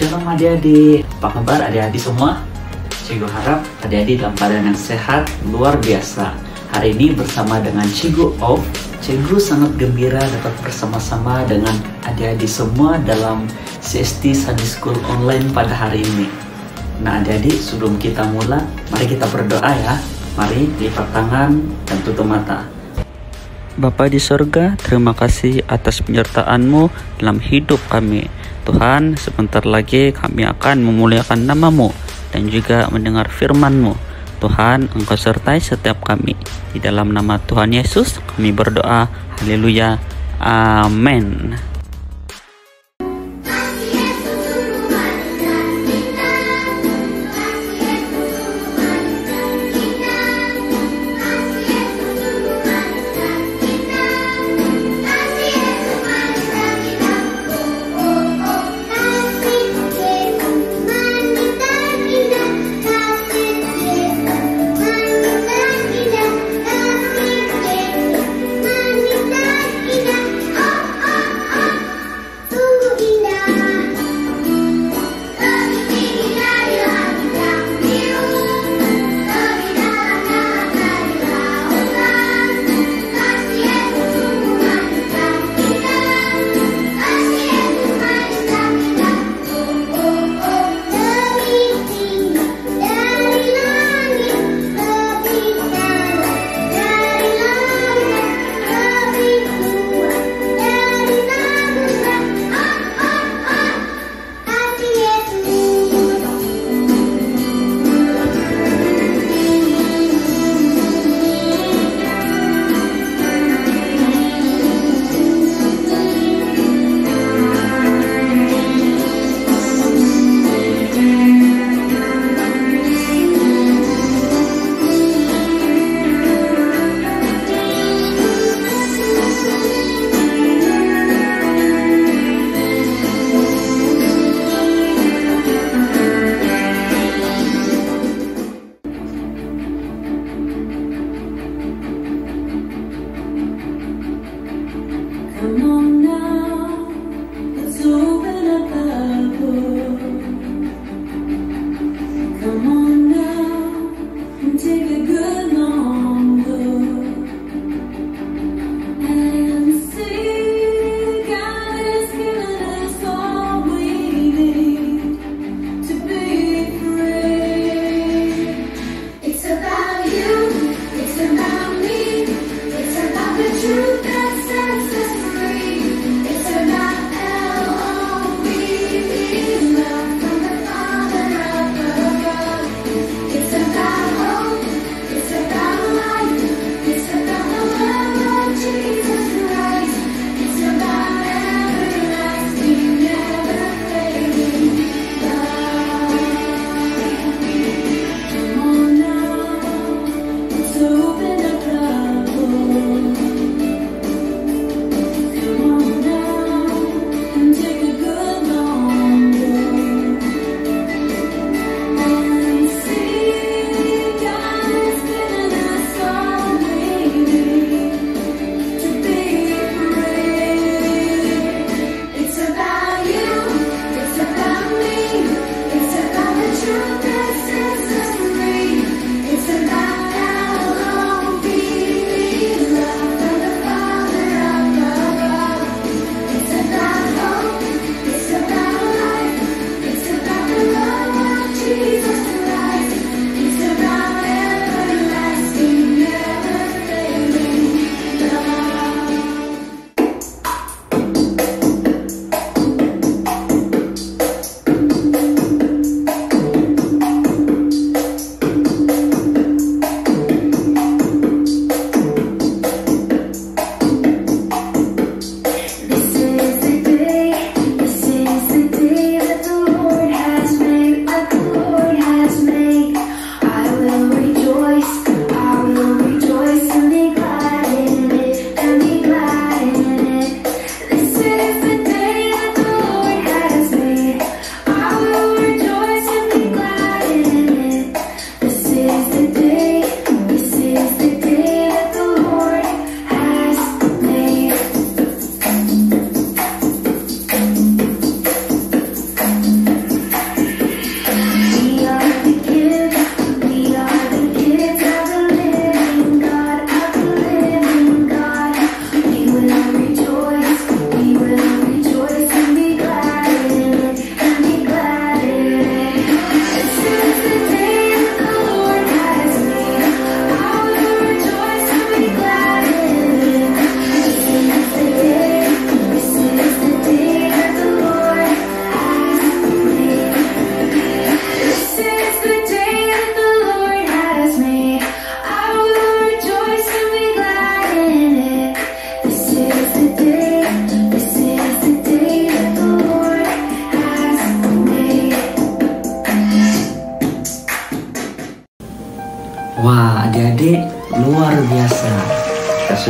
Shalom adik-adik, apa kabar adik-adik semua? Cikgu harap adik-adik dalam keadaan yang sehat, luar biasa. Hari ini bersama dengan Cikgu Of, Cikgu sangat gembira dapat bersama-sama dengan adik-adik semua dalam CST Sunday School Online pada hari ini. Nah adik-adik sebelum kita mulai, mari kita berdoa ya. Mari lipat tangan dan tutup mata. Bapa di sorga, terima kasih atas penyertaan-Mu dalam hidup kami. Tuhan, sebentar lagi kami akan memuliakan namamu dan juga mendengar firman-Mu. Tuhan, Engkau sertai setiap kami. Di dalam nama Tuhan Yesus, kami berdoa. Haleluya. Amin. good good.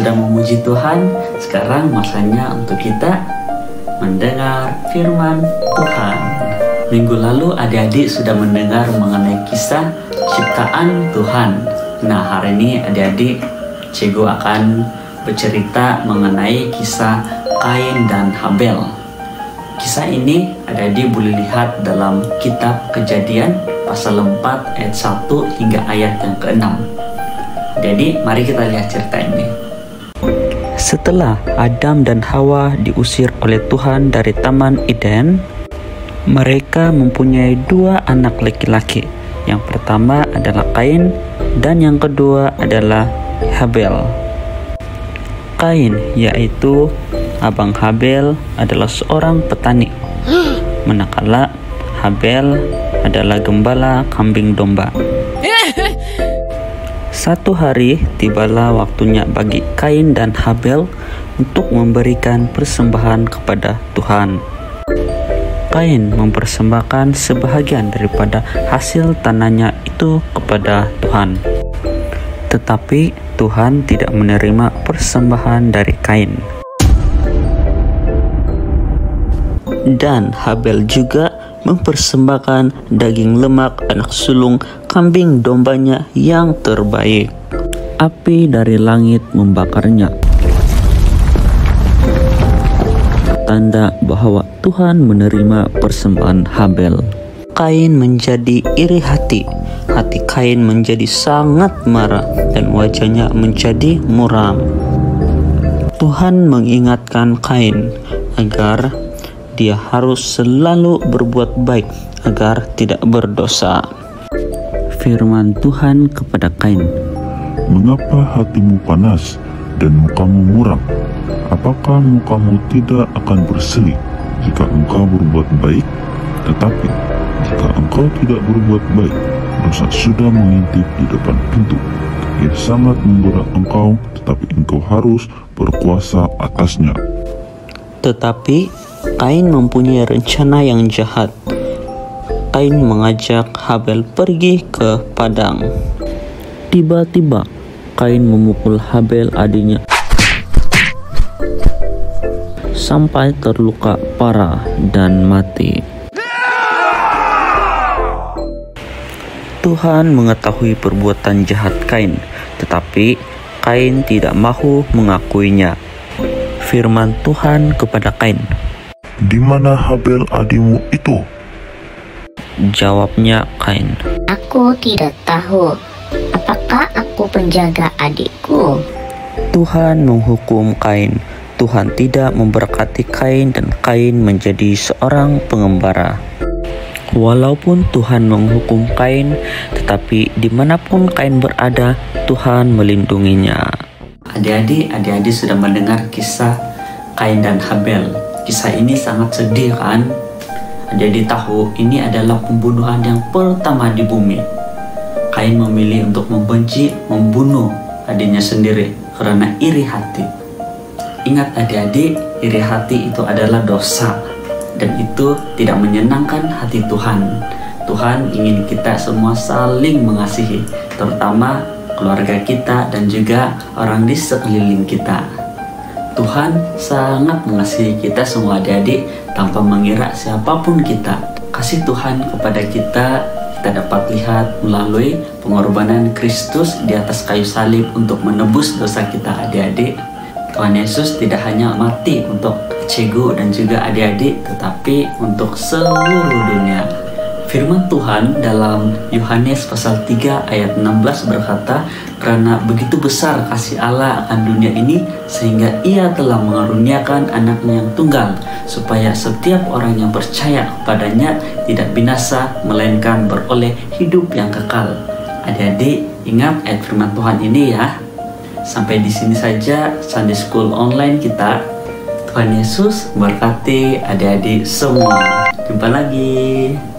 Sudah memuji Tuhan, sekarang masanya untuk kita mendengar firman Tuhan. Minggu lalu adik-adik sudah mendengar mengenai kisah ciptaan Tuhan. Nah hari ini adik-adik Cego akan bercerita mengenai kisah Kain dan Habel. Kisah ini adik-adik boleh lihat dalam kitab kejadian pasal 4 ayat 1 hingga ayat yang ke-6. Jadi mari kita lihat cerita ini. Setelah Adam dan Hawa diusir oleh Tuhan dari Taman Eden, mereka mempunyai dua anak laki-laki. Yang pertama adalah Kain dan yang kedua adalah Habel. Kain yaitu abang Habel adalah seorang petani. Manakala Habel adalah gembala kambing domba. Satu hari tibalah waktunya bagi Kain dan Habel untuk memberikan persembahan kepada Tuhan. Kain mempersembahkan sebahagian daripada hasil tanahnya itu kepada Tuhan. Tetapi Tuhan tidak menerima persembahan dari Kain. Dan Habel juga mempersembahkan daging lemak anak sulung kambing dombanya yang terbaik. Api dari langit membakarnya. Tanda bahwa Tuhan menerima persembahan Habel. Kain menjadi iri hati. Hati Kain menjadi sangat marah dan wajahnya menjadi muram. Tuhan mengingatkan Kain agar dia harus selalu berbuat baik agar tidak berdosa. Firman Tuhan kepada Kain, Mengapa hatimu panas dan mukamu muram? Apakah mukamu tidak akan berseri jika engkau berbuat baik? Tetapi jika engkau tidak berbuat baik, dosa sudah mengintip di depan pintu. Ia sangat menggoda engkau, tetapi engkau harus berkuasa atasnya. Tetapi Kain mempunyai rencana yang jahat. Kain mengajak Habel pergi ke padang. Tiba-tiba Kain memukul Habel adiknya sampai terluka parah dan mati. Tuhan mengetahui perbuatan jahat Kain, tetapi Kain tidak mahu mengakuinya. Firman Tuhan kepada Kain, Di mana Habel adimu itu? Jawabnya Kain, Aku tidak tahu. Apakah aku penjaga adikku? Tuhan menghukum Kain. Tuhan tidak memberkati Kain dan Kain menjadi seorang pengembara. Walaupun Tuhan menghukum Kain, tetapi di mana pun Kain berada, Tuhan melindunginya. Adik-adik, adik-adik sudah mendengar kisah Kain dan Habel. Kisah ini sangat sedih kan? Adik-adik tahu ini adalah pembunuhan yang pertama di bumi. Kain memilih untuk membenci, membunuh adiknya sendiri karena iri hati. Ingat adik-adik, iri hati itu adalah dosa dan itu tidak menyenangkan hati Tuhan. Tuhan ingin kita semua saling mengasihi, terutama keluarga kita dan juga orang di sekeliling kita. Tuhan sangat mengasihi kita semua adik-adik tanpa mengira siapa pun kita. Kasih Tuhan kepada kita kita dapat lihat melalui pengorbanan Kristus di atas kayu salib untuk menebus dosa kita adik-adik. Tuhan Yesus tidak hanya mati untuk Cegu dan juga adik-adik, tetapi untuk seluruh dunia. Firman Tuhan dalam Yohanes pasal 3 ayat 16 berkata, "Karena begitu besar kasih Allah akan dunia ini sehingga Ia telah mengaruniakan anaknya yang tunggal, supaya setiap orang yang percaya kepadanya tidak binasa melainkan beroleh hidup yang kekal." Adik-adik, ingat ayat firman Tuhan ini ya. Sampai di sini saja Sunday School online kita. Tuhan Yesus berkati adik-adik semua. Jumpa lagi.